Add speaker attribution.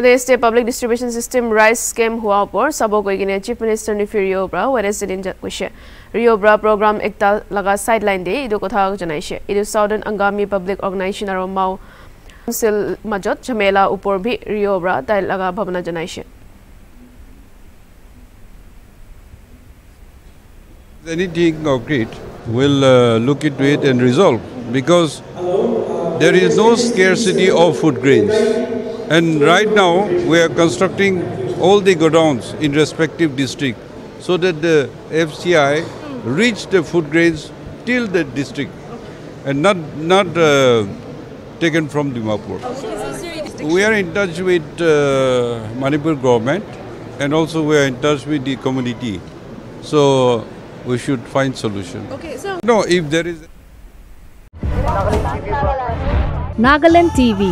Speaker 1: State Public Distribution System Rice Scam হোৱা ওপৰ চাব গৈ কিনে চিফ মিনিষ্টাৰ নিফি ৰিঅ' পৰা ৱেনেছডে দিন কৈছে ৰিঅ' পৰা প্ৰগ্ৰাম একটা লগা চাইড লাইন দিয়ে এইটো কথা জনাইছে এইটো চাউদাৰ্ণ আংগামী পাব্লিক অৰ্গেনাইজেশ্যন আৰু মাও কাউন্সিল মাজত ঝামেলা ওপৰ ভি ৰিঅ' পৰা তাই লগা ভাৱনা জনাইছে
Speaker 2: Anything concrete, we'll uh, look into it and resolve because there is no scarcity of food grains. And right now, we are constructing all the godowns in respective district so that the FCI reach the food grains till the district and not, not uh, taken from Dimapur. We are in touch with uh, Manipur government and also we are in touch with the community. So we should find solution.
Speaker 3: Okay, so
Speaker 2: No, if there is
Speaker 4: Nagaland TV,